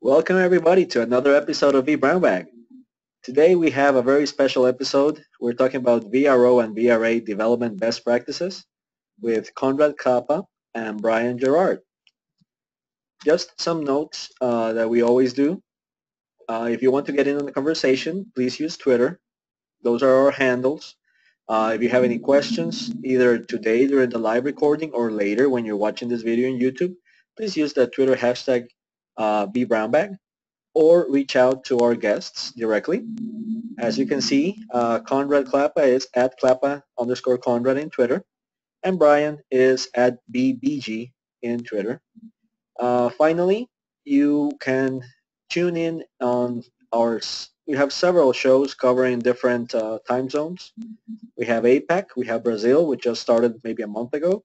Welcome everybody to another episode of vBrownBag. Today we have a very special episode. We're talking about VRO and VRA development best practices with Konrad Clapa and Brian Gerrard. Just some notes uh, that we always do. Uh, if you want to get in on the conversation, please use Twitter. Those are our handles. Uh, if you have any questions, either today during the live recording or later when you're watching this video on YouTube, please use the Twitter hashtag uh, vBrownBag or reach out to our guests directly. As you can see, uh, Konrad Clapa is at Clapa underscore Konrad in Twitter, and Brian is at vBeeGee in Twitter. Uh, finally, you can tune in on our, we have several shows covering different uh, time zones. We have APAC, we have Brazil, which just started maybe a month ago,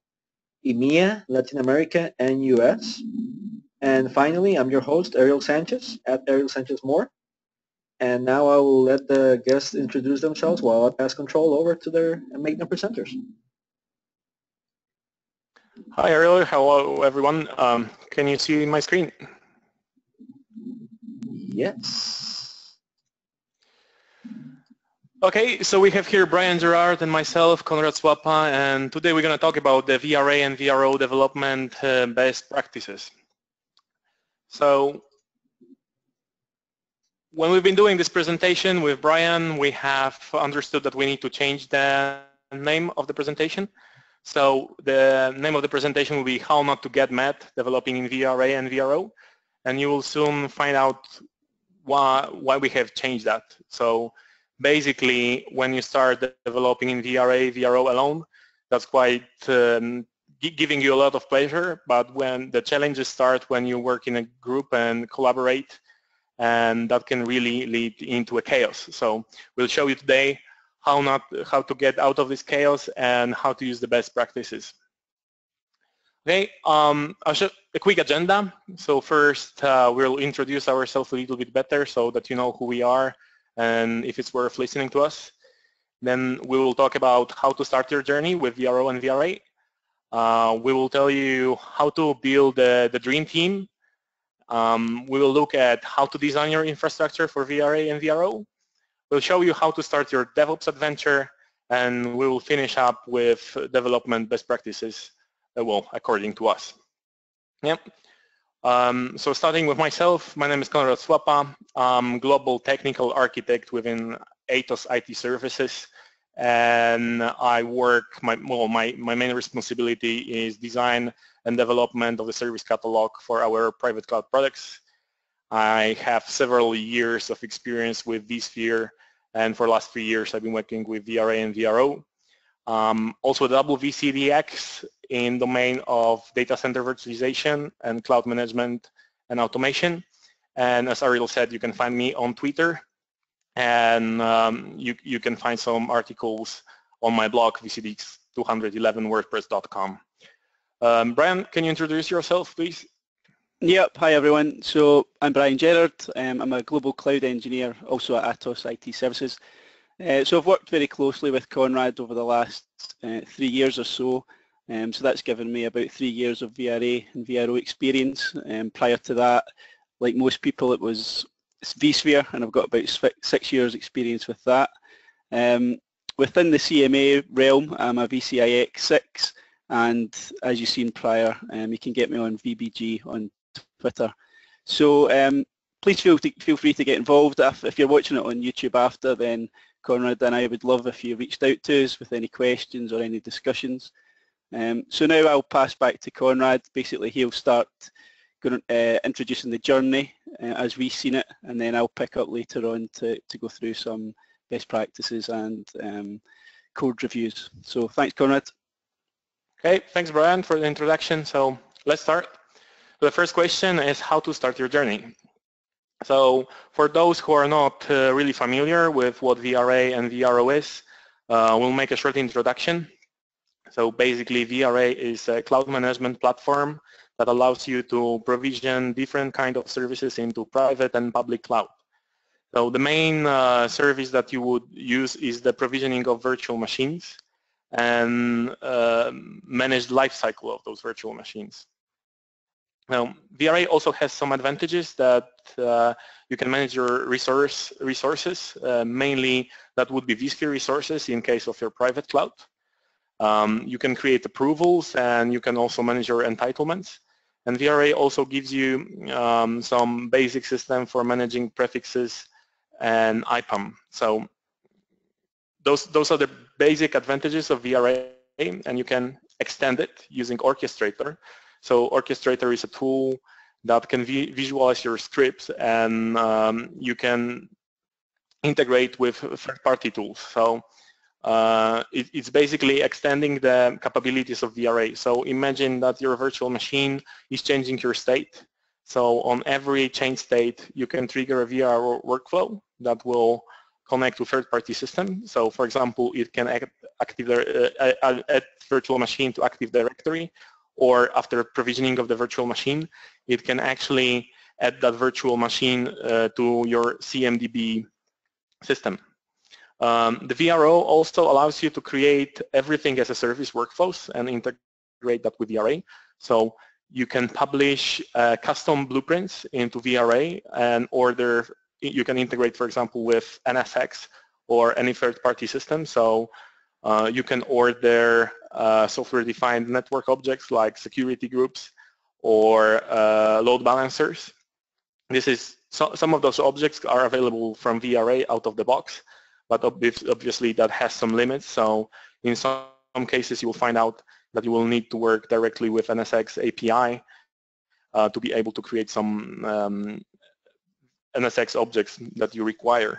EMEA, Latin America, and US. And finally, I'm your host, Ariel Sanchez, at Ariel Sanchez More. And now I will let the guests introduce themselves while I pass control over to their main presenters. Hi, Ariel. Hello, everyone. Um, can you see my screen? Yes. Okay, so we have here Brian Gerrard and myself, Konrad Clapa, and today we're going to talk about the VRA and VRO development uh, best practices. So when we've been doing this presentation with Brian, we have understood that we need to change the name of the presentation. So the name of the presentation will be How Not to Get Mad, Developing in VRA and VRO. And you will soon find out why, why we have changed that. So basically, when you start developing in VRA, VRO alone, that's quite um, giving you a lot of pleasure, but when the challenges start when you work in a group and collaborate, and that can really lead into a chaos. So we'll show you today how not how to get out of this chaos and how to use the best practices. Okay, um, I'll show a quick agenda. So first, uh, we'll introduce ourselves a little bit better so that you know who we are and if it's worth listening to us. Then we will talk about how to start your journey with VRO and VRA. Uh, we will tell you how to build the, the dream team. Um, we will look at how to design your infrastructure for VRA and VRO. We'll show you how to start your DevOps adventure, and we will finish up with development best practices, uh, well, according to us. Yep. Um, so starting with myself, my name is Konrad Clapa. I'm global technical architect within Atos IT Services and I work, my, well, my, my main responsibility is design and development of the service catalog for our private cloud products. I have several years of experience with vSphere and for the last three years I've been working with VRA and VRO. Um, also WVCDX in domain of data center virtualization and cloud management and automation. And as Ariel said, you can find me on Twitter and um, you, you can find some articles on my blog, vcdx211wordpress.com. Um, Brian, can you introduce yourself, please? Yep, hi everyone. So I'm Brian Gerrard. Um, I'm a global cloud engineer, also at Atos IT Services. Uh, so I've worked very closely with Konrad over the last uh, three years or so. Um, so that's given me about three years of VRA and VRO experience. Um, prior to that, like most people, it was vSphere and I've got about six years experience with that. Um, within the CMA realm, I'm a VCIX 6 and as you've seen prior, um, you can get me on vBeeGee on Twitter. So um, please feel, feel free to get involved. If, if, you're watching it on YouTube after, then Konrad and I would love if you reached out to us with any questions or any discussions. Um, so now I'll pass back to Konrad. Basically, he'll start going, uh, introducing the journey uh, as we've seen it, and then I'll pick up later on to, to go through some best practices and um, code reviews. So thanks, Konrad. Okay, thanks, Brian, for the introduction. So let's start. The first question is how to start your journey. So for those who are not uh, really familiar with what VRA and VRO is, uh, we'll make a short introduction. So basically VRA is a cloud management platform that allows you to provision different kind of services into private and public cloud. So the main uh, service that you would use is the provisioning of virtual machines and uh, manage the life of those virtual machines. Now, VRA also has some advantages that uh, you can manage your resource resources, uh, mainly that would be vSphere resources in case of your private cloud. Um, you can create approvals and you can also manage your entitlements. And VRA also gives you um, some basic system for managing prefixes and IPAM. So those, those are the basic advantages of VRA and you can extend it using Orchestrator. So Orchestrator is a tool that can vi visualize your scripts and um, you can integrate with third-party tools. So uh, it, it's basically extending the capabilities of VRA. So imagine that your virtual machine is changing your state. So on every change state, you can trigger a VRA workflow that will connect to third-party system. So for example, it can act, active the, uh, uh, add virtual machine to Active Directory, or after provisioning of the virtual machine, it can actually add that virtual machine uh, to your CMDB system. Um, the VRO also allows you to create everything as a service workflows and integrate that with VRA. So you can publish uh, custom blueprints into VRA and order, you can integrate, for example, with NSX or any third-party system. So uh, you can order uh, software-defined network objects like security groups or uh, load balancers. This is so, some of those objects are available from VRA out of the box but obviously that has some limits. So in some cases you will find out that you will need to work directly with NSX API uh, to be able to create some um, NSX objects that you require.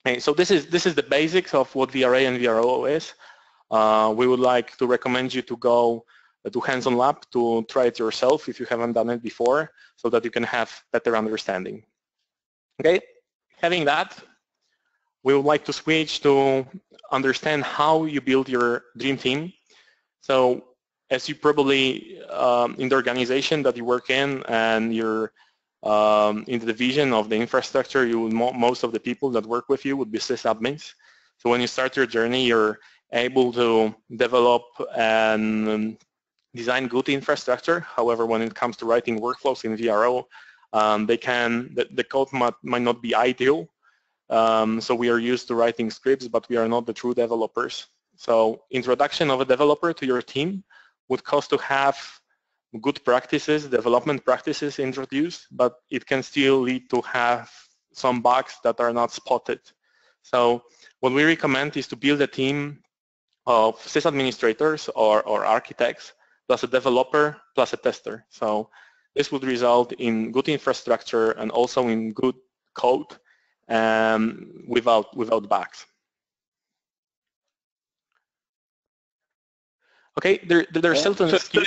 Okay, so this is this is the basics of what VRA and VRO is. Uh, we would like to recommend you to go to Hands-on Lab to try it yourself if you haven't done it before, so that you can have better understanding. Okay, having that, we would like to switch to understand how you build your dream team. So as you probably um, in the organization that you work in and you're um, in the division of the infrastructure, you mo most of the people that work with you would be sysadmins. So when you start your journey, you're able to develop and design good infrastructure. However, when it comes to writing workflows in VRO, um, they can the, the code might, might not be ideal, um, so we are used to writing scripts, but we are not the true developers. So introduction of a developer to your team would cost to have good practices, development practices introduced, but it can still lead to have some bugs that are not spotted. So what we recommend is to build a team of sysadministrators or, or architects plus a developer plus a tester. So this would result in good infrastructure and also in good code um, without without bugs. Okay, there, there are certain so, sorry,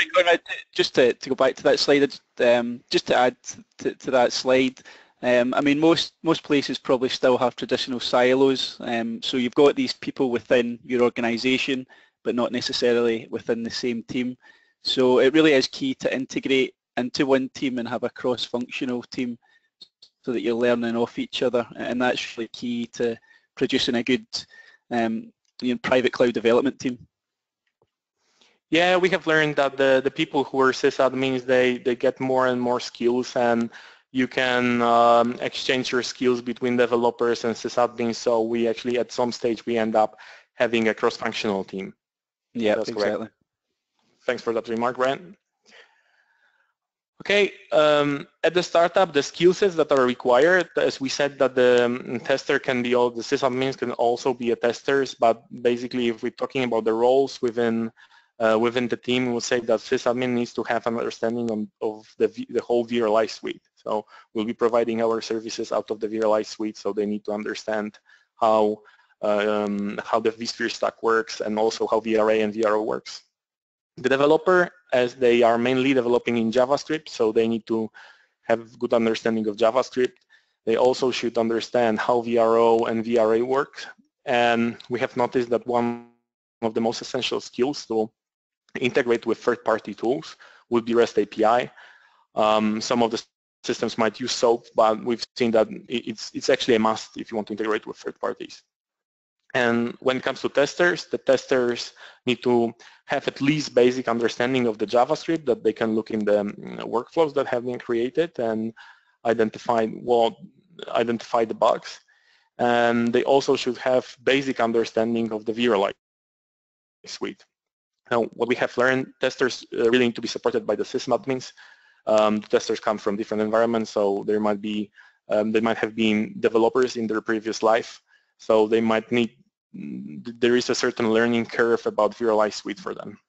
just to, to go back to that slide, um, just to add to, to that slide, um, I mean, most most places probably still have traditional silos. Um, so you've got these people within your organisation, but not necessarily within the same team. So it really is key to integrate into one team and have a cross-functional team so that you're learning off each other and that's really key to producing a good um, you know, private cloud development team. Yeah, we have learned that the, the people who are sysadmins, they, they get more and more skills and you can um, exchange your skills between developers and sysadmins. So we actually, at some stage, we end up having a cross-functional team. Yeah, That's exactly. Correct. Thanks for that remark, Brian. Okay, um, at the startup, the skill sets that are required, as we said that the um, tester can be all, the sysadmins can also be a testers, but basically if we're talking about the roles within uh, within the team, we'll say that sysadmin needs to have an understanding of, of the, the whole vRealize suite. So we'll be providing our services out of the vRealize suite, so they need to understand how um, how the vSphere stack works and also how VRA and VRO works. The developer, as they are mainly developing in JavaScript, so they need to have good understanding of JavaScript. They also should understand how VRO and VRA work. And we have noticed that one of the most essential skills to integrate with third-party tools would be REST API. Um, some of the systems might use SOAP, but we've seen that it's, it's actually a must if you want to integrate with third parties. And when it comes to testers, the testers need to have at least basic understanding of the JavaScript that they can look in the um, workflows that have been created and identify what identify the bugs. And they also should have basic understanding of the vRealize suite. Now, what we have learned, testers uh, really need to be supported by the sysadmins. Um, the testers come from different environments, so there might be um, they might have been developers in their previous life, so they might need there is a certain learning curve about vRealize Suite for them.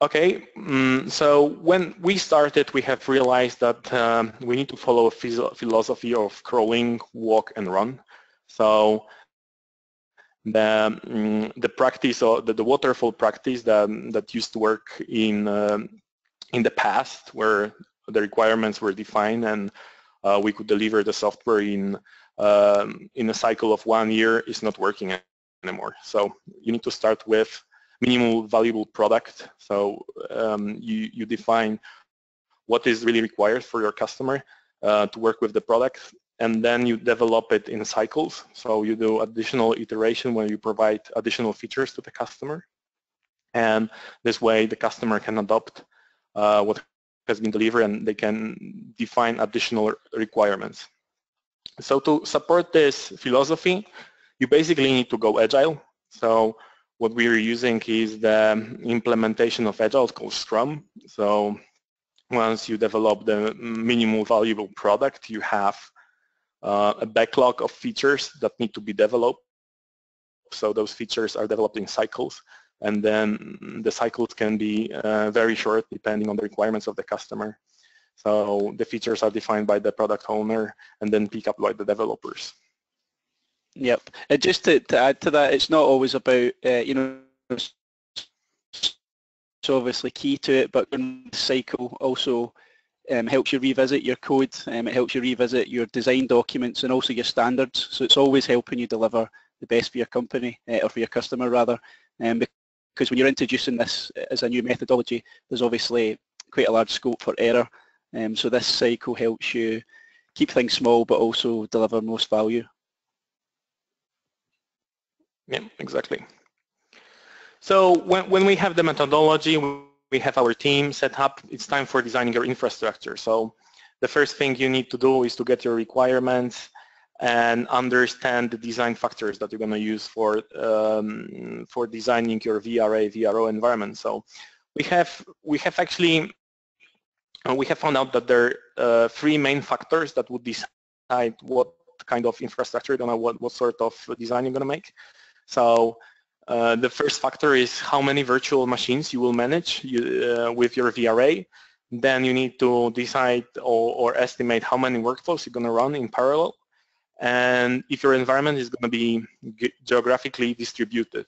Okay, um, so when we started, we have realized that um, we need to follow a philosophy of crawling, walk, and run. So the um, the practice or the, the, waterfall practice that that used to work in um, in the past, where the requirements were defined and uh, we could deliver the software in um, in a cycle of one year is not working anymore. So you need to start with minimal valuable product. So um, you, you define what is really required for your customer uh, to work with the product and then you develop it in cycles. So you do additional iteration when you provide additional features to the customer. And this way the customer can adopt uh, what has been delivered and they can define additional requirements. So to support this philosophy, you basically need to go agile. So what we are using is the implementation of agile called Scrum. So once you develop the minimal valuable product, you have uh, a backlog of features that need to be developed. So those features are developed in cycles and then the cycles can be uh, very short depending on the requirements of the customer. So the features are defined by the product owner and then pick up by the developers. Yep. And just to, to add to that, it's not always about, uh, you know, so obviously key to it, but the cycle also um, helps you revisit your code, um, it helps you revisit your design documents and also your standards. So it's always helping you deliver the best for your company, uh, or for your customer rather. Um, because when you're introducing this as a new methodology, there's obviously quite a large scope for error. Um, so this cycle helps you keep things small but also deliver most value. Yeah, exactly. So when, when we have the methodology, we have our team set up, it's time for designing your infrastructure. So the first thing you need to do is to get your requirements and understand the design factors that you're going to use for um, for designing your VRA VRO environment. So we have we have actually uh, we have found out that there are uh, three main factors that would decide what kind of infrastructure you're gonna what what sort of design you're gonna make. So uh, the first factor is how many virtual machines you will manage you, uh, with your VRA. Then you need to decide or, or estimate how many workflows you're going to run in parallel and if your environment is going to be geographically distributed.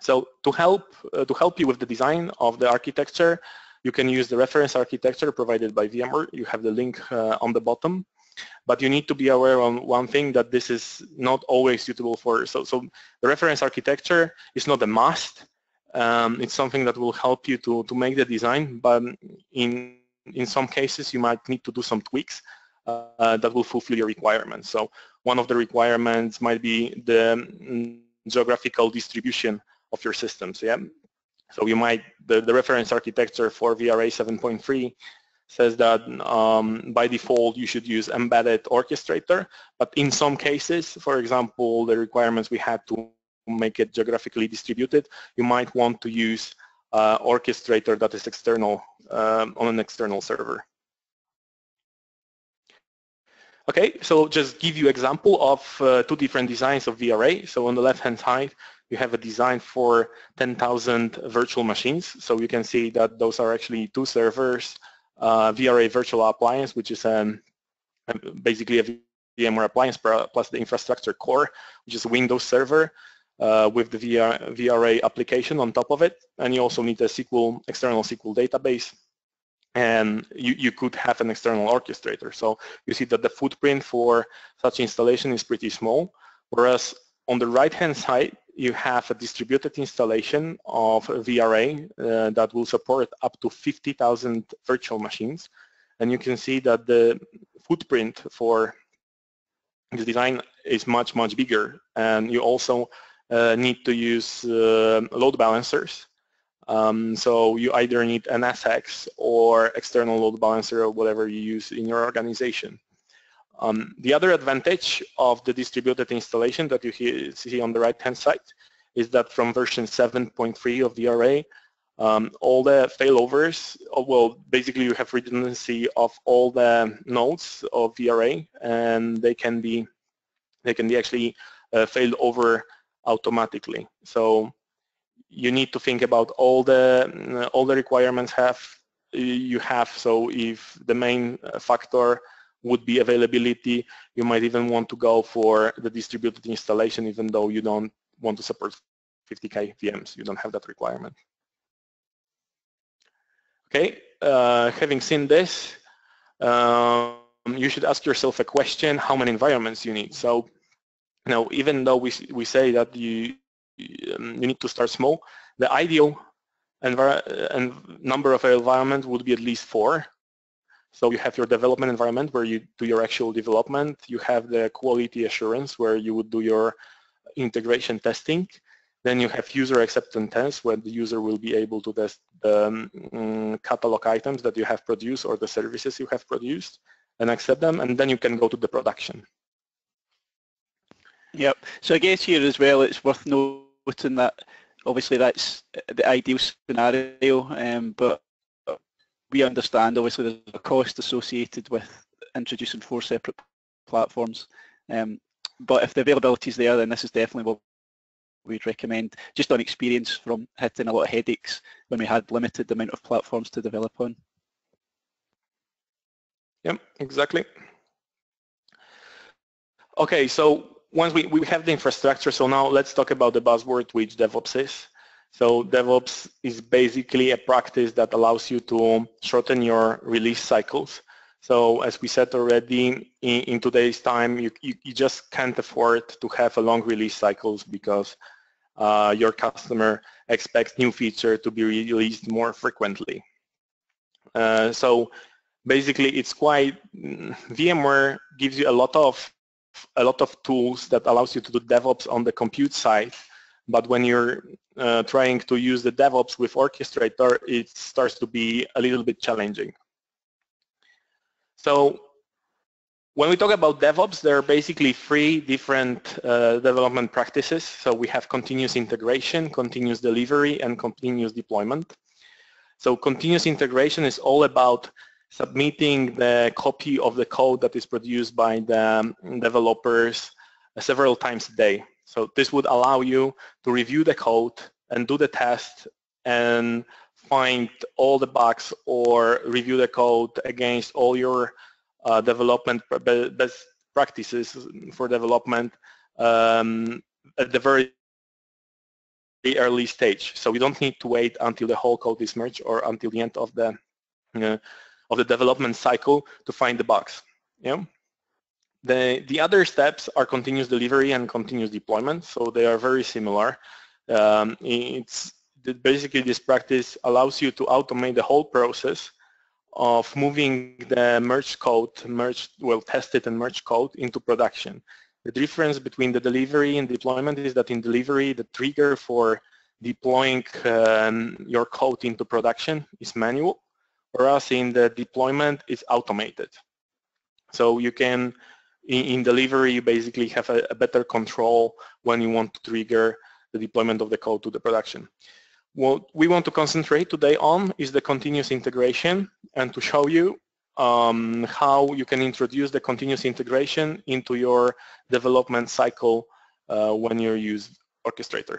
So to help uh, to help you with the design of the architecture, you can use the reference architecture provided by VMware. You have the link uh, on the bottom, but you need to be aware on one thing that this is not always suitable for. So, so the reference architecture is not a must. Um, it's something that will help you to to make the design, but in in some cases you might need to do some tweaks uh, that will fulfill your requirements. So one of the requirements might be the mm, geographical distribution of your systems. Yeah. So you might the, the reference architecture for VRA 7.3 says that um, by default you should use embedded orchestrator, but in some cases, for example, the requirements we had to make it geographically distributed, you might want to use uh, orchestrator that is external um, on an external server. Okay, so just give you example of uh, two different designs of VRA. So on the left-hand side, you have a design for 10,000 virtual machines. So you can see that those are actually two servers, uh, VRA virtual appliance, which is um, basically a VMware appliance plus the infrastructure core, which is a Windows server uh, with the VR, VRA application on top of it. And you also need a SQL, external SQL database and you, you could have an external orchestrator. So you see that the footprint for such installation is pretty small, whereas on the right-hand side, you have a distributed installation of VRA uh, that will support up to 50,000 virtual machines. And you can see that the footprint for the design is much, much bigger. And you also uh, need to use uh, load balancers. Um, so you either need an NSX or external load balancer or whatever you use in your organization. Um, the other advantage of the distributed installation that you see on the right-hand side is that from version 7.3 of VRA, um, all the failovers, uh, well, basically you have redundancy of all the nodes of VRA, and they can be they can be actually uh, failed over automatically. So you need to think about all the uh, all the requirements have you have. So if the main uh, factor would be availability, you might even want to go for the distributed installation, even though you don't want to support 50k VMs. You don't have that requirement. Okay, uh, having seen this, um, you should ask yourself a question, how many environments you need. So, you know, even though we, we say that you, um, you need to start small, the ideal and number of environments would be at least four. So you have your development environment where you do your actual development. You have the quality assurance where you would do your integration testing. Then you have user acceptance tests where the user will be able to test the um, catalog items that you have produced or the services you have produced and accept them, and then you can go to the production. Yep. So I guess here as well, it's worth noting that obviously that's the ideal scenario, um, but we understand obviously there's a cost associated with introducing four separate platforms. Um, but if the availability is there, then this is definitely what we'd recommend just on experience from hitting a lot of headaches when we had limited amount of platforms to develop on. Yep, exactly. Okay, so once we, we have the infrastructure, so now let's talk about the buzzword which DevOps is. So DevOps is basically a practice that allows you to shorten your release cycles. So as we said already, in, in today's time, you, you, you, just can't afford to have a long release cycles because uh, your customer expects new feature to be released more frequently. Uh, so basically it's quite, VMware gives you a lot of a lot of tools that allows you to do DevOps on the compute side, but when you're uh, trying to use the DevOps with Orchestrator, it starts to be a little bit challenging. So when we talk about DevOps, there are basically three different uh, development practices. So we have continuous integration, continuous delivery, and continuous deployment. So continuous integration is all about submitting the copy of the code that is produced by the developers several times a day. So this would allow you to review the code and do the test and find all the bugs or review the code against all your uh, development best practices for development um, at the very early stage. So we don't need to wait until the whole code is merged or until the end of the uh, of the development cycle to find the bugs. Yeah. The the other steps are continuous delivery and continuous deployment. So they are very similar. Um, it's basically this practice allows you to automate the whole process of moving the merged code, merged, well, tested and merged code into production. The difference between the delivery and deployment is that in delivery, the trigger for deploying um, your code into production is manual, whereas in the deployment, it's automated. So you can, in, in delivery, you basically have a, a better control when you want to trigger the deployment of the code to the production. What we want to concentrate today on is the continuous integration and to show you um, how you can introduce the continuous integration into your development cycle uh, when you use Orchestrator.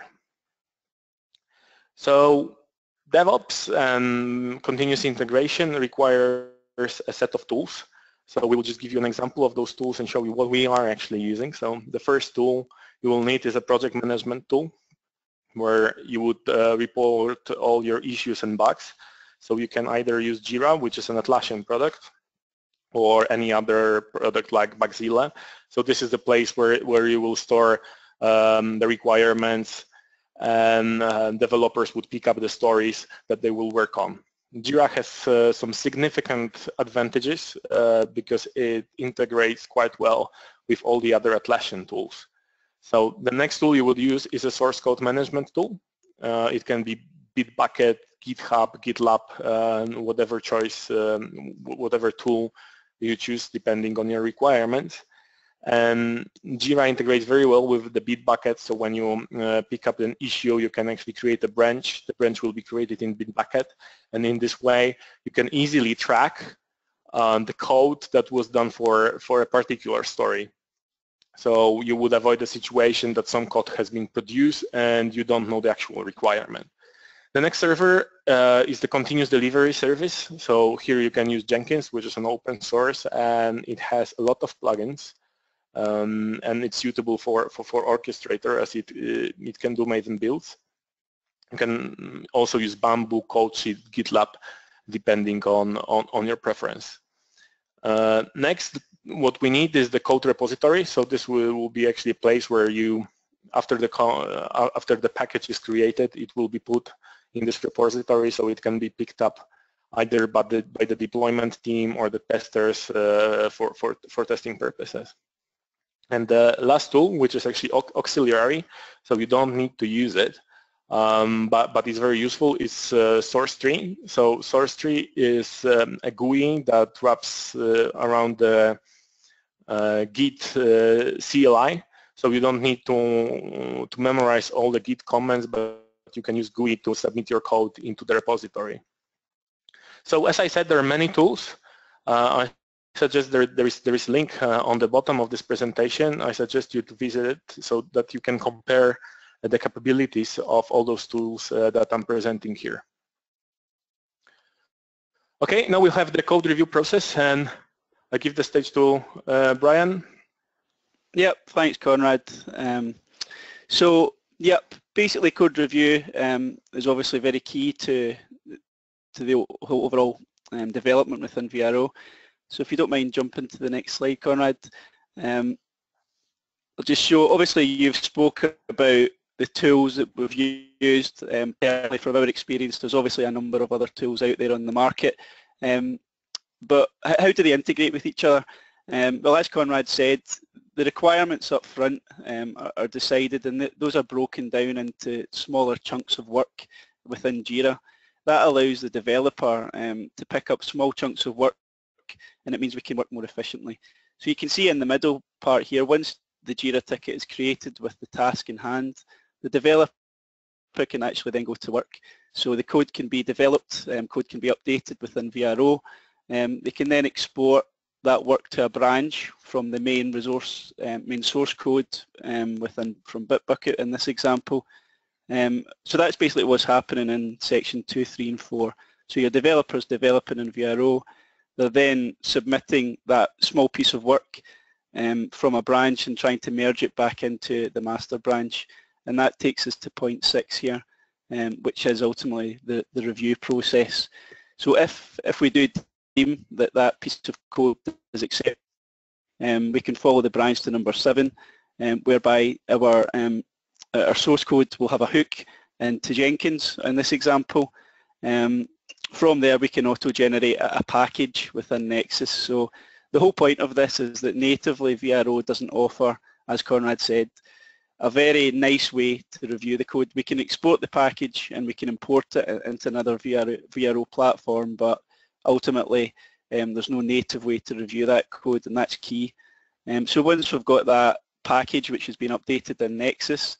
So DevOps and continuous integration requires a set of tools. So we will just give you an example of those tools and show you what we are actually using. So the first tool you will need is a project management tool where you would uh, report all your issues and bugs. So you can either use Jira, which is an Atlassian product, or any other product like Bugzilla. So this is the place where, where you will store um, the requirements and uh, developers would pick up the stories that they will work on. Jira has uh, some significant advantages uh, because it integrates quite well with all the other Atlassian tools. So the next tool you would use is a source code management tool. Uh, it can be Bitbucket, GitHub, GitLab, uh, whatever choice, um, whatever tool you choose depending on your requirements. And Jira integrates very well with the Bitbucket, so when you uh, pick up an issue, you can actually create a branch. The branch will be created in Bitbucket, and in this way, you can easily track uh, the code that was done for, for a particular story. So you would avoid the situation that some code has been produced and you don't know the actual requirement. The next server uh, is the continuous delivery service. So here you can use Jenkins, which is an open source, and it has a lot of plugins. Um, and it's suitable for, for, for orchestrator as it, uh, it can do maven builds. You can also use Bamboo, Codeship, GitLab, depending on, on, on your preference. Uh, next, what we need is the code repository. So this will, will be actually a place where you, after the uh, after the package is created, it will be put in this repository so it can be picked up either by the, by the deployment team or the testers uh, for, for, for testing purposes. And the last tool, which is actually auxiliary, so you don't need to use it, um, but, but it's very useful, is uh, SourceTree. So SourceTree is um, a GUI that wraps uh, around the uh, Git uh, CLI. So you don't need to, to memorize all the Git comments, but you can use GUI to submit your code into the repository. So as I said, there are many tools. Uh, I suggest there, there is there is a link uh, on the bottom of this presentation. I suggest you to visit it so that you can compare the capabilities of all those tools uh, that I'm presenting here. Okay, now we have the code review process and I give the stage to uh, Brian. Yep, thanks Konrad. Um, so, yep, basically code review um, is obviously very key to to the overall um, development within VRO. So if you don't mind jumping to the next slide, Konrad, um, I'll just show, obviously you've spoken about the tools that we've used. Um, from our experience, there's obviously a number of other tools out there on the market. Um, but how do they integrate with each other? Um, well, as Konrad said, the requirements up front um, are, are, decided and th those are broken down into smaller chunks of work within JIRA. That allows the developer um, to pick up small chunks of work and it means we can work more efficiently. So you can see in the middle part here, once the JIRA ticket is created with the task in hand, the developer can actually then go to work. So the code can be developed, um, code can be updated within VRO. Um, they can then export that work to a branch from the main resource, um, main source code um, within from Bitbucket in this example. Um, so that's basically what's happening in section 2, 3 and 4. So your developers developing in VRO, they're then submitting that small piece of work um, from a branch and trying to merge it back into the master branch. And that takes us to point six here, um, which is ultimately the, the review process. So if, if we do deem that that piece of code is accepted, um, we can follow the branch to number seven, um, whereby our, um, our source code will have a hook into Jenkins in this example. Um, from there we can auto-generate a, package within Nexus. So the whole point of this is that natively VRO doesn't offer, as Konrad said, a very nice way to review the code. We can export the package and we can import it into another VRO, VRO platform, but ultimately um, there's no native way to review that code and that's key. Um, so once we've got that package which has been updated in Nexus,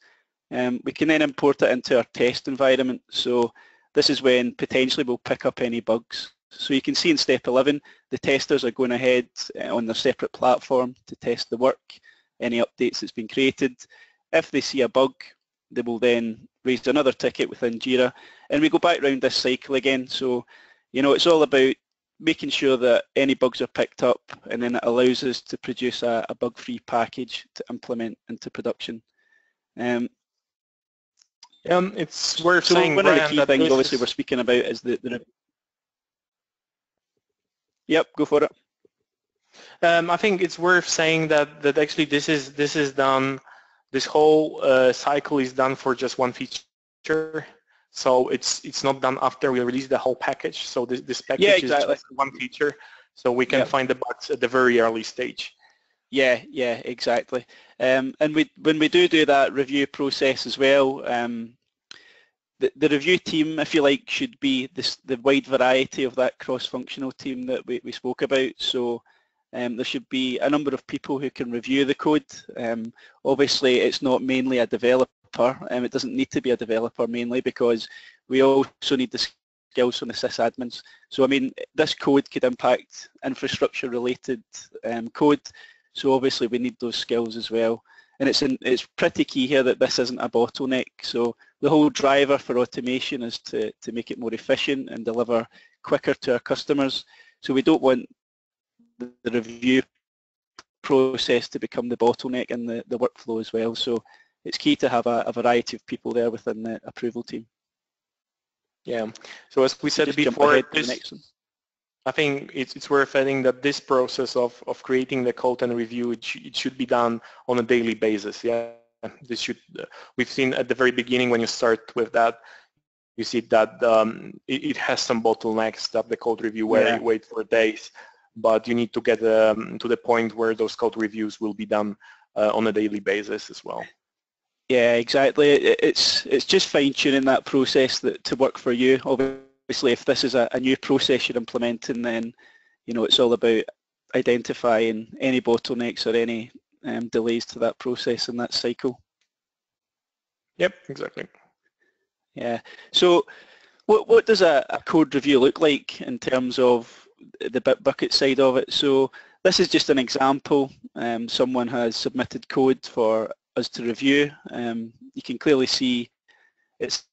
um, we can then import it into our test environment. So this is when potentially we'll pick up any bugs. So you can see in step 11, the testers are going ahead uh, on their separate platform to test the work, any updates that's been created. If they see a bug, they will then raise another ticket within JIRA and we go back around this cycle again. So you know, it's all about making sure that any bugs are picked up and then it allows us to produce a, a bug-free package to implement into production. Um, um, it's worth so saying, one of the key things obviously we're speaking about is the, the Yep, go for it. Um, I think it's worth saying that that actually this is this is done. This whole uh, cycle is done for just one feature. So it's it's not done after we release the whole package. So this, this package yeah, exactly. is just one feature. So we can yep. find the bugs at the very early stage. Yeah, yeah, exactly. Um, and we when we do do that review process as well, um, the, the review team, if you like, should be this, the wide variety of that cross-functional team that we, we spoke about. So um, there should be a number of people who can review the code. Um, obviously, it's not mainly a developer. Um, it doesn't need to be a developer mainly because we also need the skills from the sysadmins. So I mean, this code could impact infrastructure-related um, code. So obviously, we need those skills as well. And it's in, it's pretty key here that this isn't a bottleneck. So the whole driver for automation is to, to make it more efficient and deliver quicker to our customers. So we don't want the, the review process to become the bottleneck in the, the workflow as well. So it's key to have a, a variety of people there within the approval team. Yeah. So as we said before, this, I think it's, it's worth adding that this process of, of creating the code and review, it, sh it should be done on a daily basis. Yeah. This should, uh, we've seen at the very beginning when you start with that, you see that um, it, it, has some bottlenecks that the code review where yeah. you wait for days, but you need to get um, to the point where those code reviews will be done uh, on a daily basis as well. Yeah, exactly. It, it's it's just fine tuning that process that to work for you. Obviously, if this is a, a new process you're implementing, then you know it's all about identifying any bottlenecks or any um, delays to that process and that cycle. Yep, exactly. Yeah. So what, what does a, a code review look like in terms of the Bitbucket side of it? So this is just an example. Um, someone has submitted code for us to review. Um, you can clearly see it's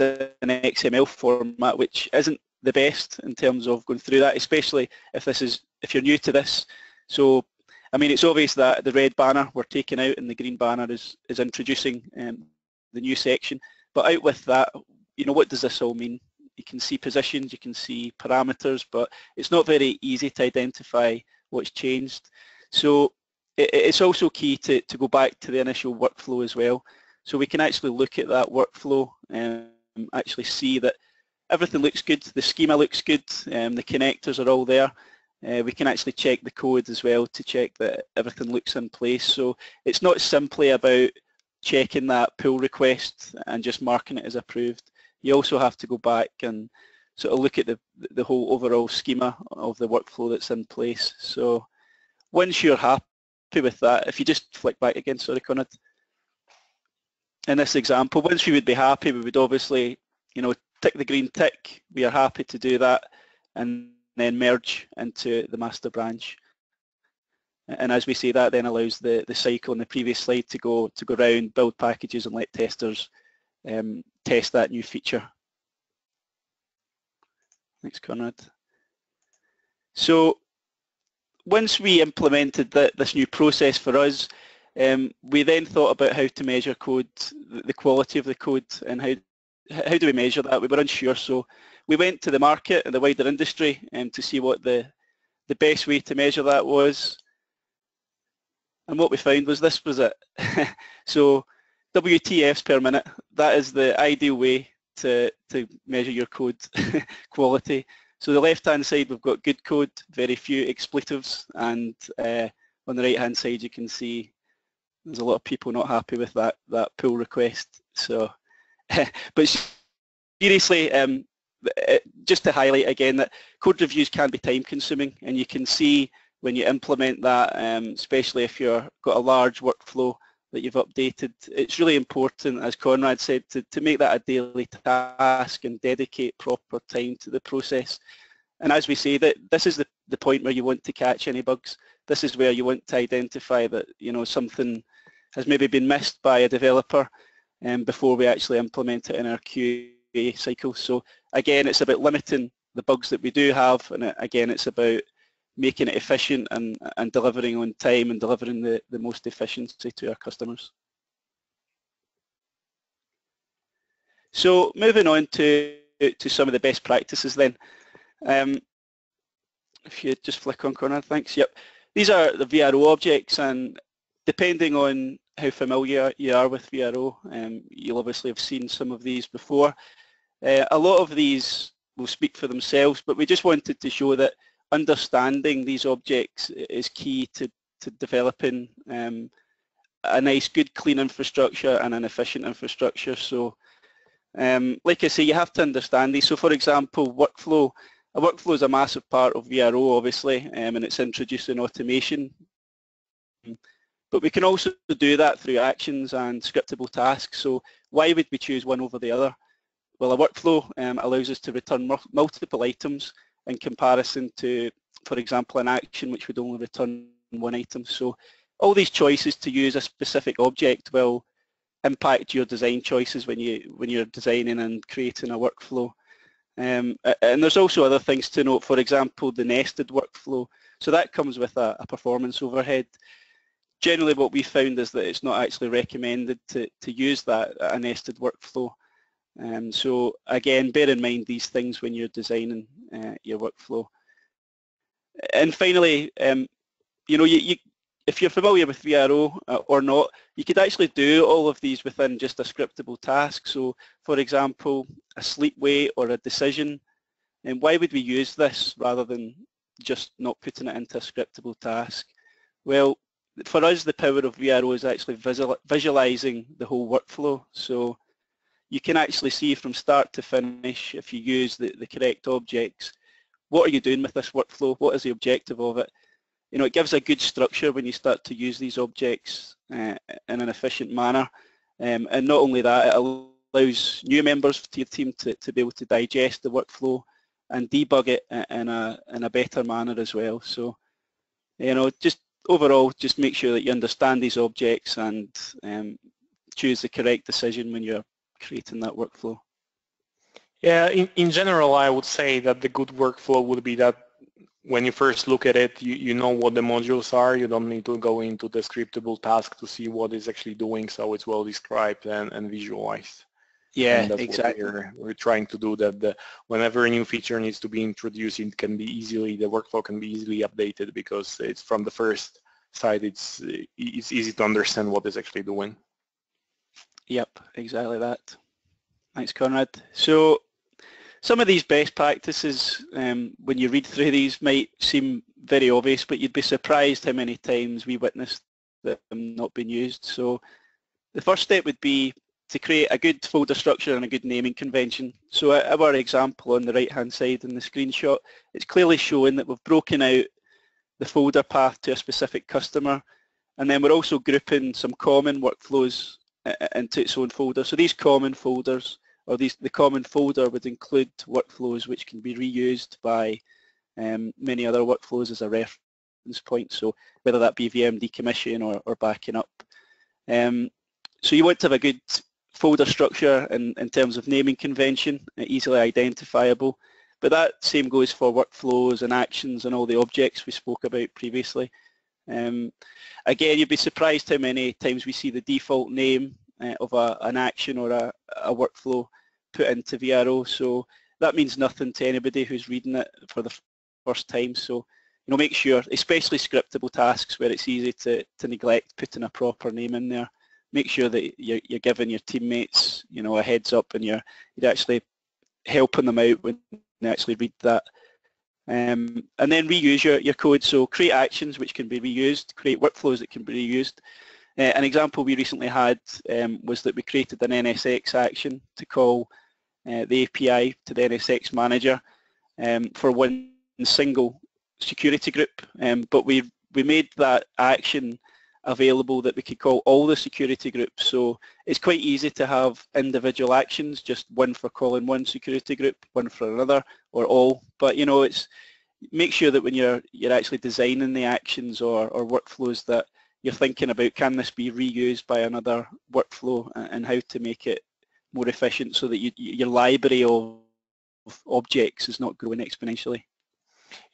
an XML format, which isn't the best in terms of going through that, especially if this is if you're new to this. So I mean, it's obvious that the red banner we're taking out and the green banner is, is introducing um, the new section. But out with that, you know, what does this all mean? You can see positions, you can see parameters, but it's not very easy to identify what's changed. So it, it's also key to, to go back to the initial workflow as well. So we can actually look at that workflow and actually see that everything looks good, the schema looks good, um, the connectors are all there, uh, we can actually check the code as well to check that everything looks in place. So it's not simply about checking that pull request and just marking it as approved. You also have to go back and sort of look at the, the whole overall schema of the workflow that's in place. So once you're happy with that, if you just flick back again, sorry Konrad, in this example, once we would be happy, we would obviously, you know, tick the green tick. We are happy to do that. And then merge into the master branch. And as we say, that then allows the, the cycle in the previous slide to go to go around, build packages and let testers um, test that new feature. Thanks, Konrad. So once we implemented the, this new process for us, um, we then thought about how to measure code, the quality of the code, and how how do we measure that? We were unsure, so we went to the market and the wider industry um, to see what the, the best way to measure that was. And what we found was this was it. so WTFs per minute, that is the ideal way to, to measure your code quality. So the left-hand side, we've got good code, very few expletives, and uh, on the right-hand side, you can see there's a lot of people not happy with that, that pull request. So, but seriously, um, uh, just to highlight again that code reviews can be time consuming and you can see when you implement that, um, especially if you've got a large workflow that you've updated, it's really important, as Konrad said, to, to make that a daily task and dedicate proper time to the process. And as we say, that this is the, the point where you want to catch any bugs. This is where you want to identify that, you know, something has maybe been missed by a developer um, before we actually implement it in our QA cycle. So again, it's about limiting the bugs that we do have, and uh, again, it's about making it efficient and, and delivering on time and delivering the, the most efficiency to our customers. So moving on to, to some of the best practices then. Um, if you just flick on Konrad, thanks. Yep. These are the VRO objects and depending on how familiar you are with VRO, um, you'll obviously have seen some of these before. Uh, a lot of these will speak for themselves, but we just wanted to show that understanding these objects is key to, to developing um, a nice, good, clean infrastructure and an efficient infrastructure. So, um, like I say, you have to understand these. So, for example, workflow. A workflow is a massive part of VRO, obviously, um, and it's introducing automation. But we can also do that through actions and scriptable tasks. So why would we choose one over the other? Well, a workflow um, allows us to return multiple items in comparison to, for example, an action which would only return one item. So all these choices to use a specific object will impact your design choices when you when you're designing and creating a workflow. Um, and there's also other things to note, for example, the nested workflow. So that comes with a, a performance overhead. Generally what we found is that it's not actually recommended to, to use that, a nested workflow. Um, so again, bear in mind these things when you're designing uh, your workflow. And finally, um, you know, you, you, if you're familiar with VRO uh, or not, you could actually do all of these within just a scriptable task. So for example, a sleep weight or a decision. And why would we use this rather than just not putting it into a scriptable task? Well, for us, the power of VRO is actually visual, visualizing the whole workflow. So you can actually see from start to finish if you use the, the correct objects, what are you doing with this workflow? What is the objective of it? You know, it gives a good structure when you start to use these objects uh, in an efficient manner. Um, and not only that, it allows new members to your team to, to be able to digest the workflow and debug it in a, in a better manner as well. So, you know, just overall, just make sure that you understand these objects and um, choose the correct decision when you're creating that workflow. Yeah, in, in general, I would say that the good workflow would be that when you first look at it, you, you know what the modules are. You don't need to go into the scriptable task to see what it's actually doing, so it's well described and, and visualized. Yeah, exactly. We're, we're, trying to do that. The, whenever a new feature needs to be introduced, it can be easily the workflow can be easily updated because it's from the first side. It's it's easy to understand what it's actually doing. Yep, exactly that. Thanks, Konrad. So some of these best practices, um, when you read through these, might seem very obvious, but you'd be surprised how many times we witnessed them not being used. So the first step would be to create a good folder structure and a good naming convention. So our example on the right hand side in the screenshot, it's clearly showing that we've broken out the folder path to a specific customer and then we're also grouping some common workflows into its own folder. So these common folders or these the common folder would include workflows which can be reused by um, many other workflows as a reference point. So whether that be VM decommission or, or backing up. Um, so you want to have a good folder structure in, in terms of naming convention, uh, easily identifiable. But that same goes for workflows and actions and all the objects we spoke about previously. Um, again, you'd be surprised how many times we see the default name uh, of a, an action or a, a workflow put into VRO. So that means nothing to anybody who's reading it for the first time. So you know, make sure, especially scriptable tasks where it's easy to, to neglect putting a proper name in there make sure that you're, you're giving your teammates, you know, a heads up and you're, you're actually helping them out when they actually read that. Um, and then reuse your, your code. So create actions which can be reused, create workflows that can be reused. Uh, an example we recently had um, was that we created an NSX action to call uh, the API to the NSX manager um, for one single security group, um, but we we made that action available that we could call all the security groups. So it's quite easy to have individual actions, just one for calling one security group, one for another, or all. But you know, it's make sure that when you're you're actually designing the actions or, or workflows that you're thinking about can this be reused by another workflow and how to make it more efficient so that you, your library of objects is not growing exponentially.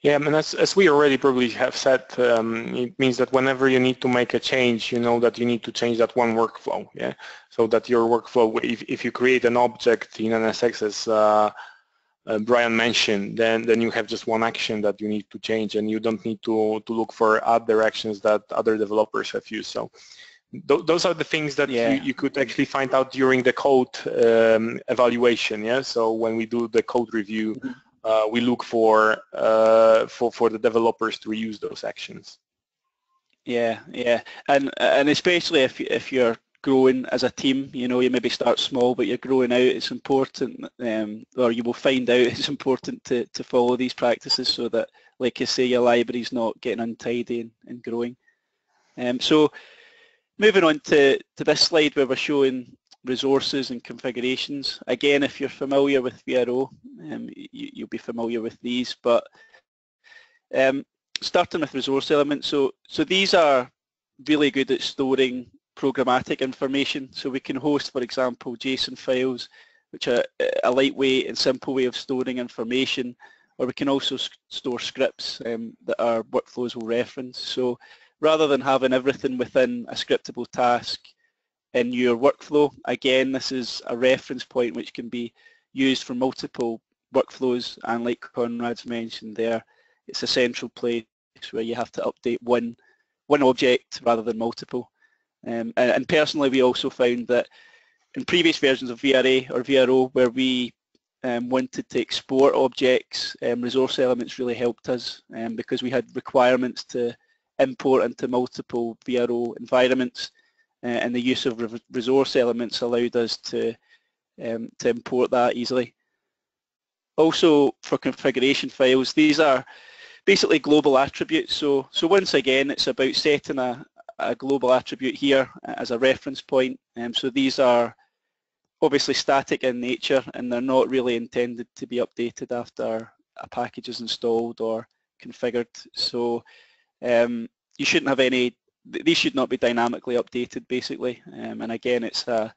Yeah, and as, as we already probably have said, um, it means that whenever you need to make a change, you know that you need to change that one workflow, yeah? So that your workflow, if, if you create an object in NSX as uh, uh, Brian mentioned, then, then you have just one action that you need to change and you don't need to, to look for other actions that other developers have used. So th those are the things that yeah. you, you, could actually find out during the code um, evaluation. Yeah. So when we do the code review, mm-hmm. uh, we look for uh, for for the developers to reuse those actions. Yeah, yeah, and and especially if if you're growing as a team, you know, you maybe start small, but you're growing out. It's important, um, or you will find out it's important to to follow these practices so that, like you say, your library's not getting untidy and, and growing. Um, so Moving on to, to this slide where we're showing resources and configurations. Again, if you're familiar with VRO, um, you, will be familiar with these, but um, starting with resource elements. So, so these are really good at storing programmatic information. So we can host, for example, JSON files, which are a lightweight and simple way of storing information, or we can also store scripts um, that our workflows will reference. So rather than having everything within a scriptable task in your workflow, again, this is a reference point which can be used for multiple workflows and like Konrad's mentioned there, it's a central place where you have to update one, one object rather than multiple. Um, and, and, personally, we also found that in previous versions of VRA or VRO where we um, wanted to export objects, um, resource elements really helped us um, because we had requirements to import into multiple VRO environments uh, and the use of re resource elements allowed us to, um, to import that easily. Also for configuration files, these are basically global attributes. So, so once again, it's about setting a, a global attribute here as a reference point. Um, so these are obviously static in nature and they're not really intended to be updated after a package is installed or configured. So um, you shouldn't have any, these should not be dynamically updated basically. Um, and again, it's a,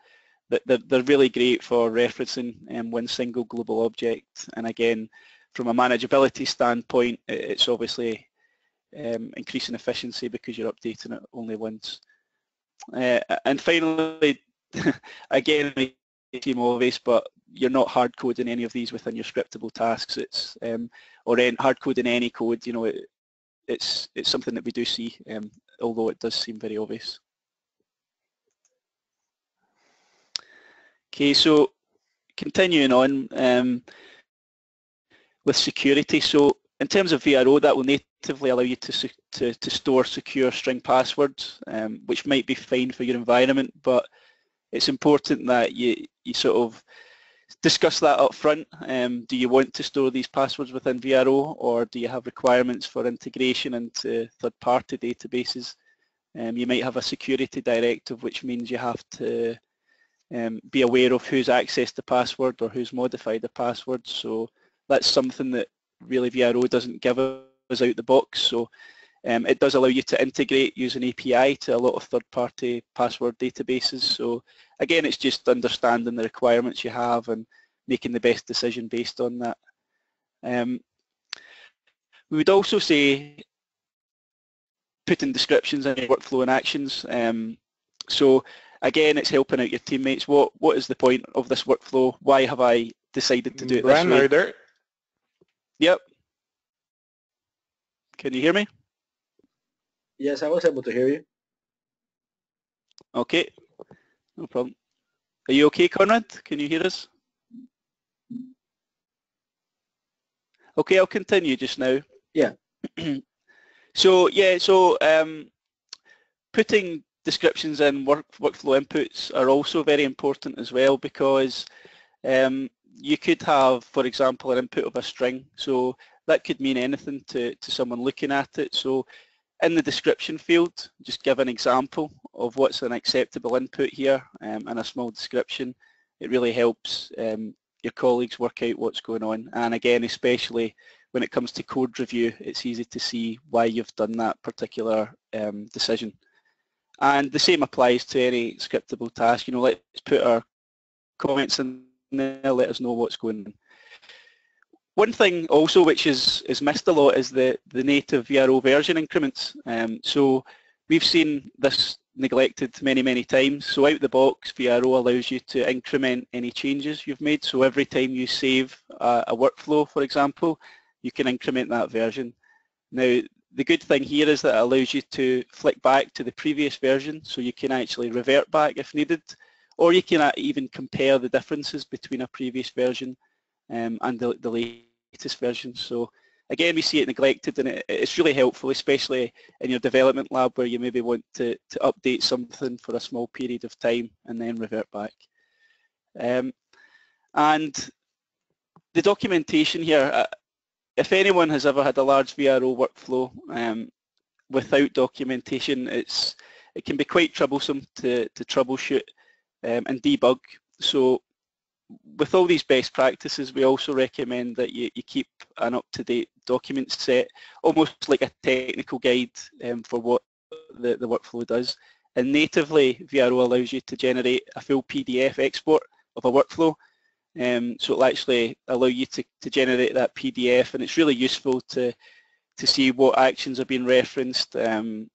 they're, they're really great for referencing um, one single global object. And again, from a manageability standpoint, it's obviously um, increasing efficiency because you're updating it only once. Uh, and finally, again, seem obvious, but you're not hard coding any of these within your scriptable tasks. It's um, or hard coding any code. You know, it, it's it's something that we do see, um, although it does seem very obvious. Okay, so continuing on um, with security. So in terms of VRO, that will natively allow you to, to, to store secure string passwords, um, which might be fine for your environment, but it's important that you, you sort of discuss that up front. Um, do you want to store these passwords within VRO or do you have requirements for integration into third-party databases? Um, you might have a security directive which means you have to um, be aware of who's accessed the password or who's modified the password. So that's something that really VRO doesn't give us out the box. So um, it does allow you to integrate using API to a lot of third-party password databases. So again, it's just understanding the requirements you have and making the best decision based on that. Um, we would also say putting descriptions in your workflow and actions. Um, so again, it's helping out your teammates. What What is the point of this workflow? Why have I decided to do it Brian, this way? Are you there? Yep. Can you hear me? Yes, I was able to hear you. Okay, no problem. Are you okay, Konrad? Can you hear us? Okay, I'll continue just now. Yeah. so yeah, so um, putting descriptions in work, workflow inputs are also very important as well because um, you could have, for example, an input of a string. So that could mean anything to, to someone looking at it. So in the description field, just give an example of what's an acceptable input here um, and a small description. It really helps um, your colleagues work out what's going on. And again, especially when it comes to code review, it's easy to see why you've done that particular um, decision. And the same applies to any scriptable task. You know, let's put our comments in there, let us know what's going on. One thing also which is, is missed a lot is the, the native VRO version increments. Um, so we've seen this neglected many, many times. So out the box, VRO allows you to increment any changes you've made. So every time you save a, a workflow, for example, you can increment that version. Now, the good thing here is that it allows you to flick back to the previous version, so you can actually revert back if needed, or you can even compare the differences between a previous version um, and the, the latest version. So again, we see it neglected and it, it's really helpful, especially in your development lab where you maybe want to, to update something for a small period of time and then revert back. Um, and the documentation here, uh, if anyone has ever had a large VRO workflow um, without documentation, it's it can be quite troublesome to, to troubleshoot um, and debug. So with all these best practices, we also recommend that you, you keep an up-to-date document set, almost like a technical guide um, for what the, the workflow does. And natively, VRO allows you to generate a full PDF export of a workflow. Um, so it'll actually allow you to, to generate that PDF and it's really useful to, to see what actions are being referenced um,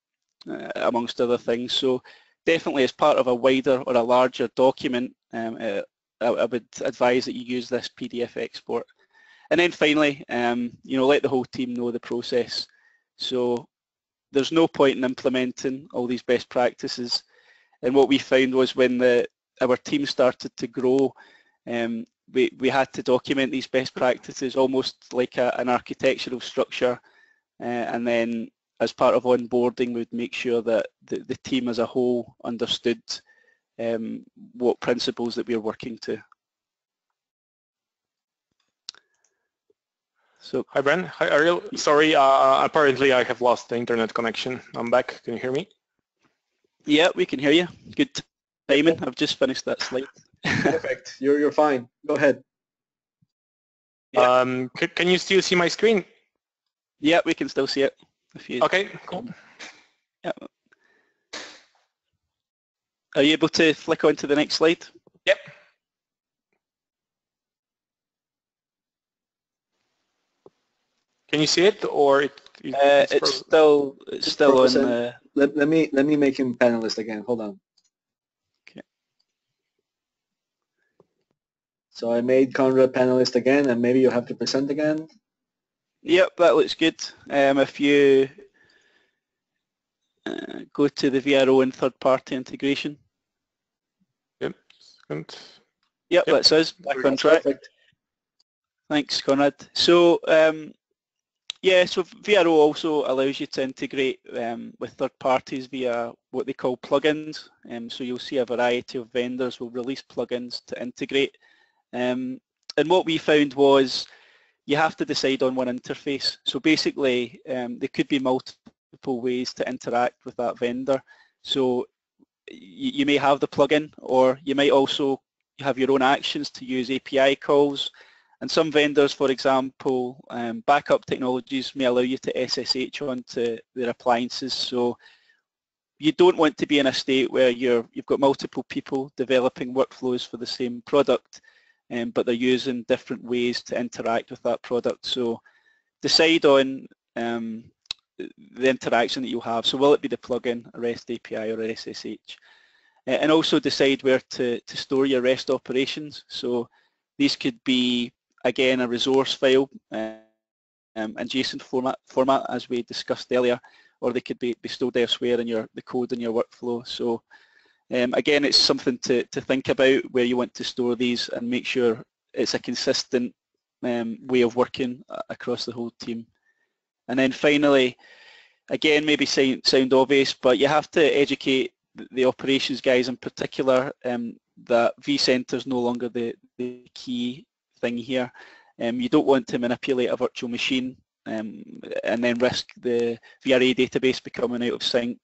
uh, amongst other things. So definitely as part of a wider or a larger document, um, uh, I, I, would advise that you use this PDF export. And then finally, um, you know, let the whole team know the process. So there's no point in implementing all these best practices. And what we found was when the our team started to grow, um, we, we had to document these best practices almost like a, an architectural structure. Uh, and then as part of onboarding, we'd make sure that the, the team as a whole understood um, what principles that we're working to. So hi Bren, hi Ariel. Sorry, uh, apparently I have lost the internet connection. I'm back. Can you hear me? Yeah, we can hear you. Good timing. I've just finished that slide. Perfect. You're you're fine. Go ahead. Yeah. Um, can you still see my screen? Yeah, we can still see it. If you... Okay, cool. Yeah. Are you able to flick on to the next slide? Yep. Can you see it, or it, it, uh, it's, it's still it's still on. Uh, let, let me let me make him panelist again. Hold on. Okay. So I made Konrad panelist again, and maybe you have to present again. Yep, that looks good. Um, if you uh, go to the VRO and third-party integration. Yep, second. Yep, yep. that's us, back on track. Perfect. Thanks, Konrad. So, um, yeah, so VRO also allows you to integrate um, with third parties via what they call plugins. Um, so you'll see a variety of vendors will release plugins to integrate. Um, and what we found was you have to decide on one interface. So basically, um, there could be multiple ways to interact with that vendor. So you, you may have the plugin, or you might also have your own actions to use API calls and some vendors, for example, um, backup technologies may allow you to SSH onto their appliances. So you don't want to be in a state where you're, you've got multiple people developing workflows for the same product, um, but they're using different ways to interact with that product. So decide on um, the interaction that you'll have. So will it be the plugin, a REST API or SSH? and also decide where to, to store your REST operations. So these could be again, a resource file um, in JSON format, format, as we discussed earlier, or they could be, be stored elsewhere in your the code in your workflow. So um, again, it's something to, to think about where you want to store these and make sure it's a consistent um, way of working across the whole team. And then finally, again, maybe sound, sound obvious, but you have to educate the operations guys in particular um, that vCenter is no longer the, the key thing here. Um, you don't want to manipulate a virtual machine um, and then risk the VRA database becoming out of sync.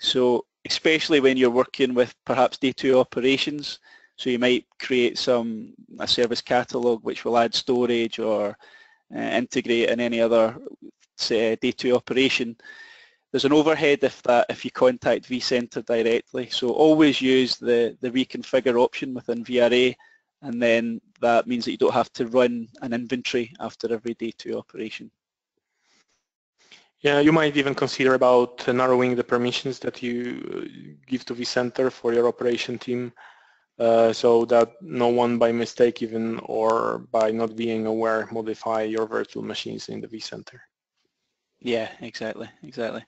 So especially when you're working with perhaps day two operations, so you might create some a service catalog which will add storage or uh, integrate in any other say, day two operation. There's an overhead if that if you contact vCenter directly. So always use the the reconfigure option within VRA and then that means that you don't have to run an inventory after every day two operation. Yeah, you might even consider about narrowing the permissions that you give to vCenter for your operation team uh, so that no one by mistake even or by not being aware modify your virtual machines in the vCenter. Yeah, exactly, exactly.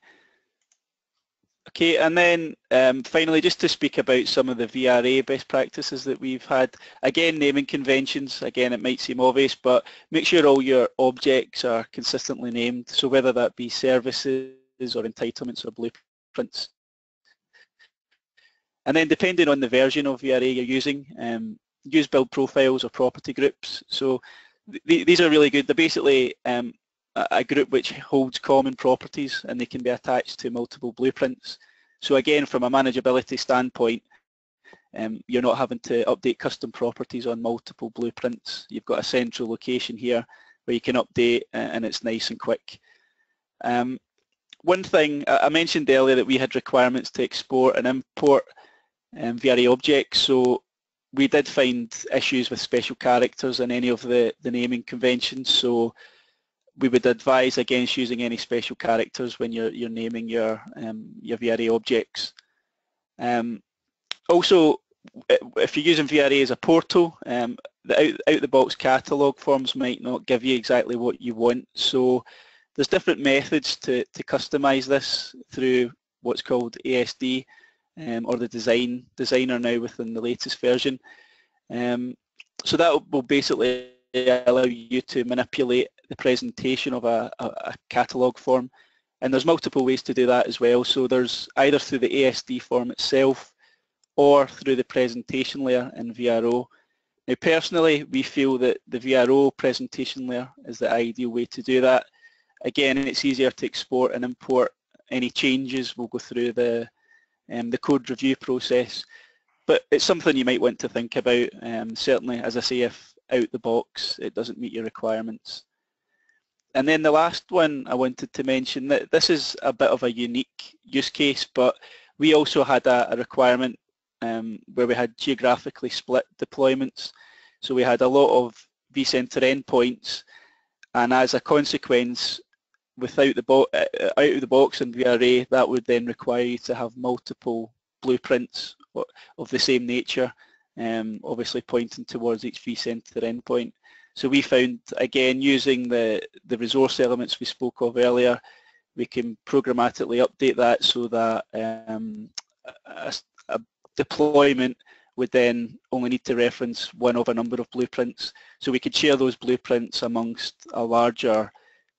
Okay, and then um, finally, just to speak about some of the VRA best practices that we've had. Again, naming conventions, again, it might seem obvious, but make sure all your objects are consistently named. So whether that be services or entitlements or blueprints. And then depending on the version of VRA you're using, um, use build profiles or property groups. So th these are really good. They're basically um, a group which holds common properties and they can be attached to multiple blueprints. So again, from a manageability standpoint, um, you're not having to update custom properties on multiple blueprints. You've got a central location here where you can update and it's nice and quick. Um, one thing, I mentioned earlier that we had requirements to export and import um, VRA objects, so we did find issues with special characters in any of the, the naming conventions, so we would advise against using any special characters when you're, you're naming your, um, your VRA objects. Um, also, if you're using VRA as a portal, um, the out, out the box catalog forms might not give you exactly what you want. So there's different methods to, to customize this through what's called ASD um, or the design designer now within the latest version. Um, so that will basically allow you to manipulate the presentation of a, a, a catalogue form. And there's multiple ways to do that as well. So there's either through the ASD form itself or through the presentation layer in VRO. Now personally, we feel that the VRO presentation layer is the ideal way to do that. Again, it's easier to export and import any changes. We'll go through the, um, the code review process. But it's something you might want to think about. Um, certainly, as I say, if out the box it doesn't meet your requirements. And then the last one I wanted to mention that this is a bit of a unique use case, but we also had a, a requirement um, where we had geographically split deployments. So we had a lot of vCenter endpoints, and as a consequence, without the bo uh, out of the box in VRA, that would then require you to have multiple blueprints of the same nature, um, obviously pointing towards each vCenter endpoint. So we found, again, using the, the resource elements we spoke of earlier, we can programmatically update that so that um, a, a, deployment would then only need to reference one of a number of blueprints. So we could share those blueprints amongst a larger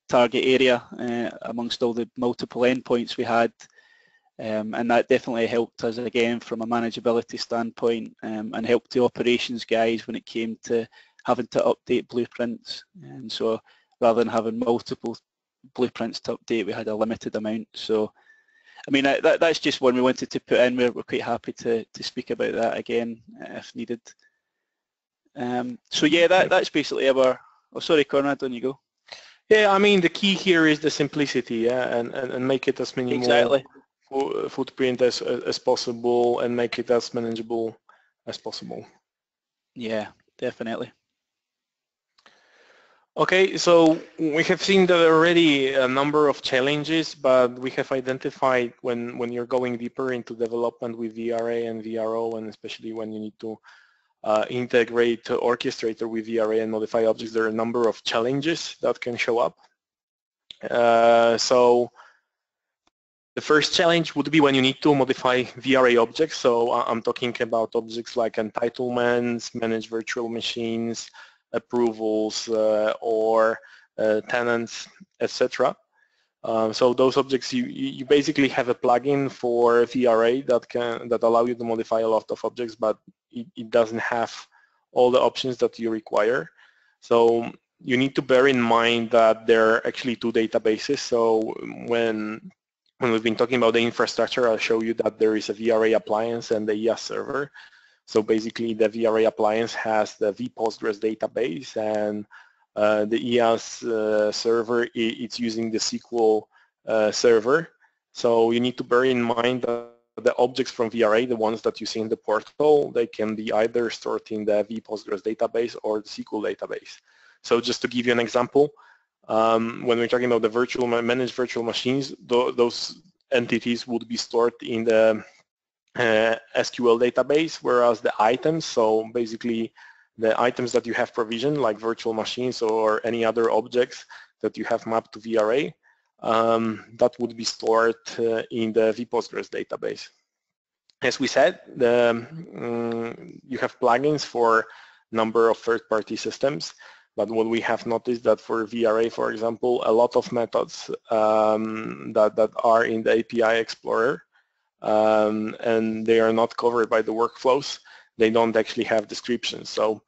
target area, uh, amongst all the multiple endpoints we had. Um, and that definitely helped us again from a manageability standpoint um, and helped the operations guys when it came to having to update blueprints. And so rather than having multiple blueprints to update, we had a limited amount. So, I mean, that, that's just one we wanted to put in. We're, we're quite happy to, to speak about that again uh, if needed. Um, so yeah, that, that's basically our, oh sorry Konrad, on you go. Yeah, I mean, the key here is the simplicity, yeah, and, and, and make it as minimal exactly. Uh, footprint as, uh, as possible and make it as manageable as possible. Yeah, definitely. Okay, so we have seen that already a number of challenges, but we have identified when, when you're going deeper into development with VRA and VRO, and especially when you need to uh, integrate Orchestrator with VRA and modify objects, there are a number of challenges that can show up. Uh, so the first challenge would be when you need to modify VRA objects. So I'm talking about objects like entitlements, manage virtual machines, approvals uh, or uh, tenants, etc. Um, so those objects, you, you basically have a plugin for VRA that can that allow you to modify a lot of objects, but it, it doesn't have all the options that you require. So you need to bear in mind that there are actually two databases. So when when we've been talking about the infrastructure, I'll show you that there is a VRA appliance and the IaaS server. So basically the VRA appliance has the vPostgres database and uh, the IaaS uh, server, it's using the SQL uh, server. So you need to bear in mind that the objects from VRA, the ones that you see in the portal, they can be either stored in the vPostgres database or the SQL database. So just to give you an example, um, when we're talking about the virtual managed virtual machines, th those entities would be stored in the uh, SQL database, whereas the items, so basically the items that you have provisioned, like virtual machines or any other objects that you have mapped to VRA, um, that would be stored uh, in the vPostgres database. As we said, the, um, you have plugins for number of third-party systems, but what we have noticed that for VRA, for example, a lot of methods um, that, that are in the API Explorer um, and they are not covered by the workflows, they don't actually have descriptions. So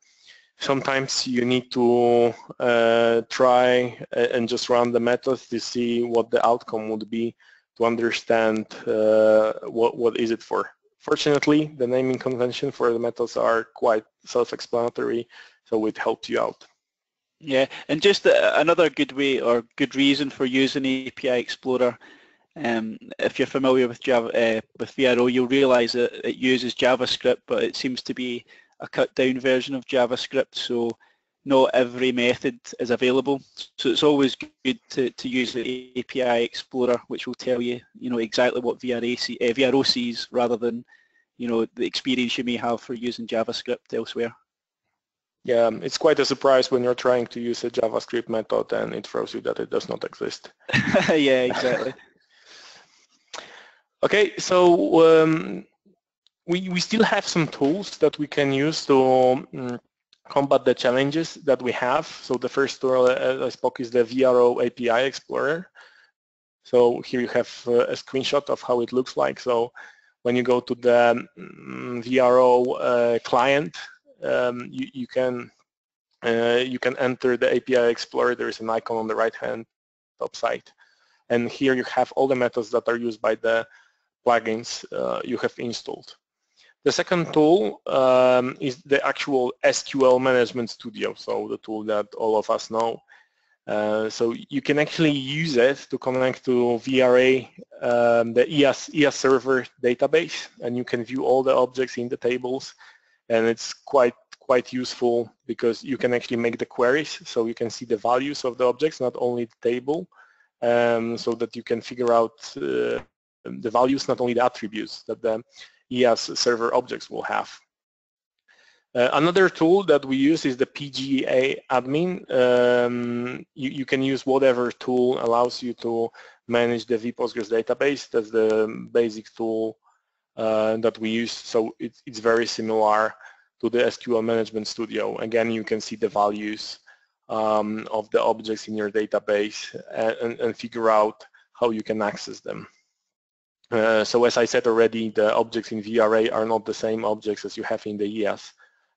sometimes you need to uh, try and just run the methods to see what the outcome would be to understand uh, what, what is it for. Fortunately, the naming convention for the methods are quite self-explanatory, so it helps you out. Yeah, and just another good way or good reason for using API Explorer um, if you're familiar with Java, uh, with VRO, you'll realise that it uses JavaScript, but it seems to be a cut down version of JavaScript, so not every method is available. So it's always good to, to use the API Explorer, which will tell you, you know, exactly what VRA see, uh, VRO sees rather than, you know, the experience you may have for using JavaScript elsewhere. Yeah, it's quite a surprise when you're trying to use a JavaScript method and it throws you that it does not exist. yeah, exactly. Okay, so um, we, we still have some tools that we can use to um, combat the challenges that we have. So the first tool uh, I spoke is the VRO API Explorer. So here you have uh, a screenshot of how it looks like. So when you go to the um, VRO uh, client, um, you, you, can uh, you can enter the API Explorer. There is an icon on the right hand top side. And here you have all the methods that are used by the plugins uh, you have installed. The second tool um, is the actual SQL Management Studio, so the tool that all of us know. Uh, so you can actually use it to connect to VRA, um, the IaaS, IaaS server database, and you can view all the objects in the tables. And it's quite quite useful because you can actually make the queries, so you can see the values of the objects, not only the table, um, so that you can figure out uh, the values, not only the attributes that the IaaS server objects will have. Uh, another tool that we use is the PGA admin. Um, you, you, can use whatever tool allows you to manage the vPostgres database. That's the basic tool uh, that we use. So it's, it's very similar to the SQL Management Studio. Again, you can see the values um, of the objects in your database and, and, and figure out how you can access them. Uh, so as I said already, the objects in VRA are not the same objects as you have in the IaaS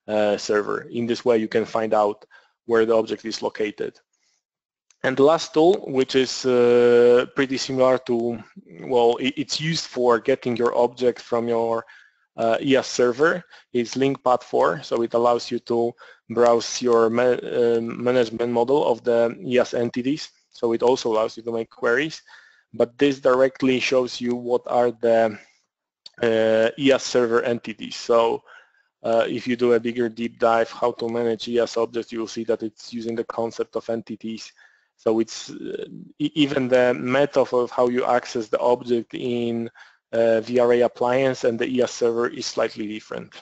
uh, server. In this way, you can find out where the object is located. And the last tool, which is uh, pretty similar to, well, it's used for getting your object from your uh, IaaS server, is LINQPad 4. So it allows you to browse your ma uh, management model of the IaaS entities. So it also allows you to make queries but this directly shows you what are the uh, IaaS server entities. So uh, if you do a bigger deep dive how to manage IaaS objects, you will see that it's using the concept of entities. So it's uh, even the method of how you access the object in uh, VRA appliance and the IaaS server is slightly different.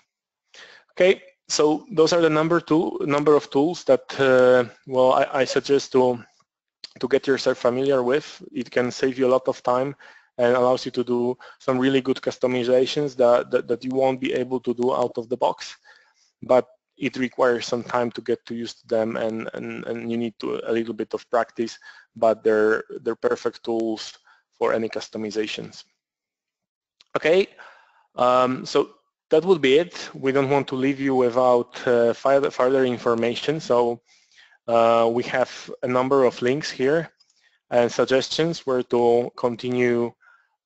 Okay, so those are the number two number of tools that uh, well I, I suggest to to get yourself familiar with. It can save you a lot of time and allows you to do some really good customizations that, that, that you won't be able to do out of the box. But it requires some time to get to use them and, and, and you need to, a little bit of practice, but they're, they're perfect tools for any customizations. Okay, um, so that would be it. We don't want to leave you without uh, further information. So uh, we have a number of links here and suggestions where to continue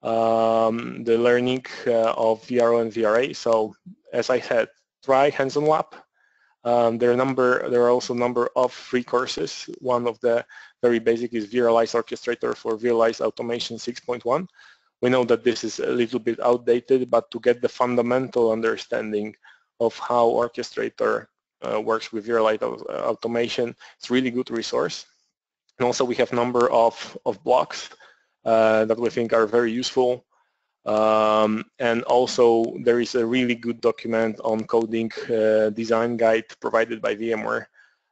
um, the learning uh, of VRO and VRA. So as I said, try Hands-on Lab. Um, there, are number, there are also a number of free courses. One of the very basic is vRealize Orchestrator for vRealize Automation 6.1. We know that this is a little bit outdated, but to get the fundamental understanding of how Orchestrator works with vRealize automation. It's really good resource. And also we have number of, of blocks uh, that we think are very useful. Um, and also there is a really good document on coding uh, design guide provided by VMware.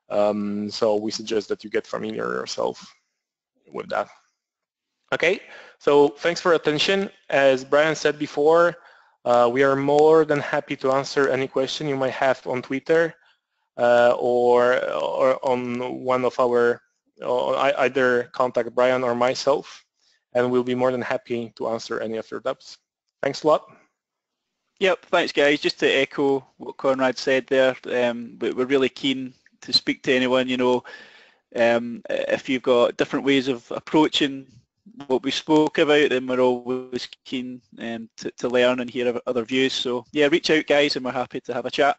Um, so we suggest that you get familiar yourself with that. Okay, so thanks for attention. As Brian said before, uh, we are more than happy to answer any question you might have on Twitter uh, or, or on one of our, either contact Brian or myself, and we'll be more than happy to answer any of your doubts. Thanks a lot. Yep, thanks guys. Just to echo what Konrad said there, um, we're really keen to speak to anyone, you know, um, if you've got different ways of approaching what we spoke about, then we're always keen um, to, to learn and hear other views. So yeah, reach out guys and we're happy to have a chat.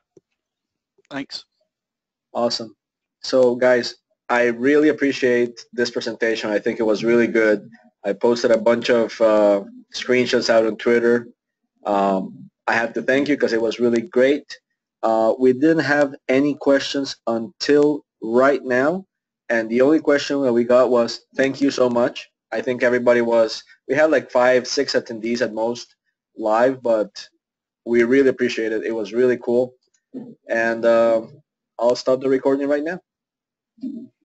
Thanks. Awesome. So guys, I really appreciate this presentation. I think it was really good. I posted a bunch of uh, screenshots out on Twitter. Um, I have to thank you because it was really great. Uh, we didn't have any questions until right now. And the only question that we got was, thank you so much. I think everybody was, we had like five, six attendees at most live, but we really appreciate it. It was really cool. And uh, I'll stop the recording right now.